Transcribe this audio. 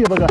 हे बघा